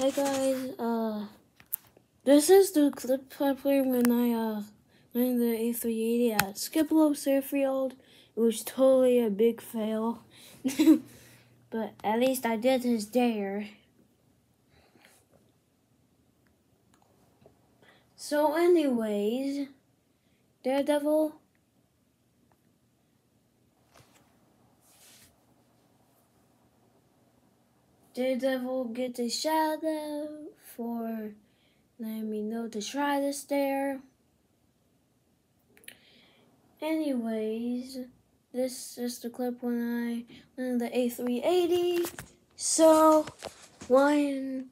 Hey guys, uh, this is the clip I played when I, uh, landed the A380 at Skipless Airfield. It was totally a big fail. but at least I did his dare. So anyways, Daredevil Daredevil gets a out for letting me know to try this there. Anyways, this is the clip when I went the A380. So, when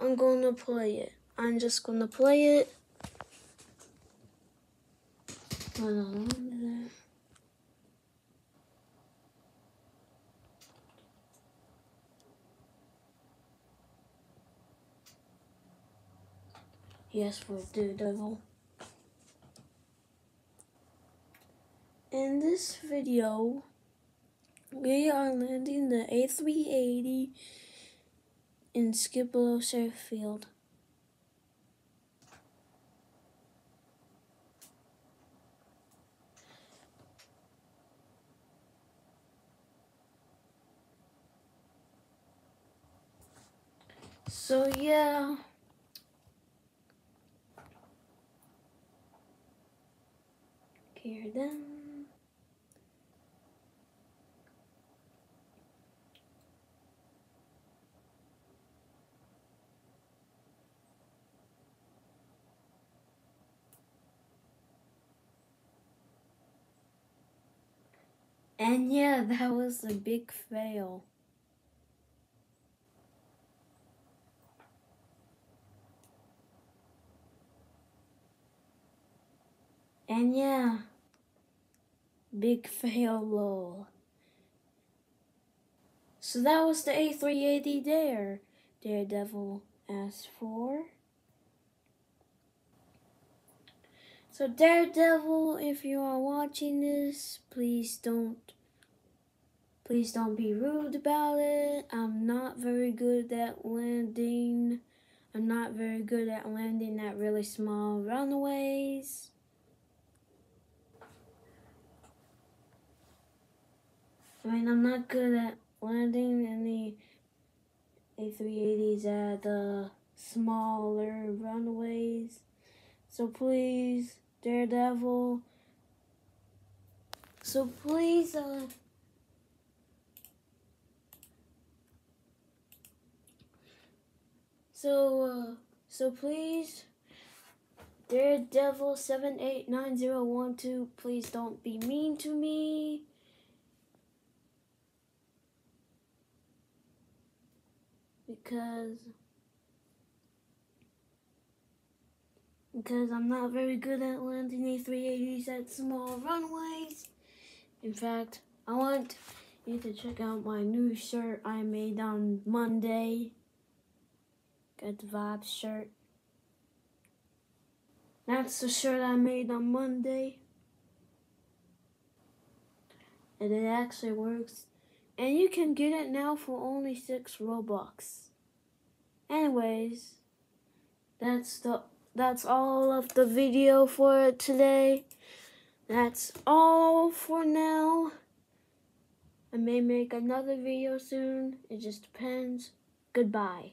I'm going to play it, I'm just going to play it. Yes, for Daredevil. In this video, we are landing the A380 in Skipless Airfield. So yeah. Here then. And yeah, that was a big fail. And yeah, big fail lol. So that was the A380 Dare Daredevil asked for. So Daredevil, if you are watching this, please don't please don't be rude about it. I'm not very good at landing. I'm not very good at landing at really small runways. I mean, I'm not good at landing any A380s at the smaller runways. So please, Daredevil. So please, uh, so, uh, so please, Daredevil seven eight nine zero one two. Please don't be mean to me. Because because I'm not very good at landing A380s at small runways. In fact, I want you to check out my new shirt I made on Monday. Good Vibes shirt. That's the shirt I made on Monday. And it actually works. And you can get it now for only 6 Robux. Anyways, that's the that's all of the video for today. That's all for now. I may make another video soon. It just depends. Goodbye.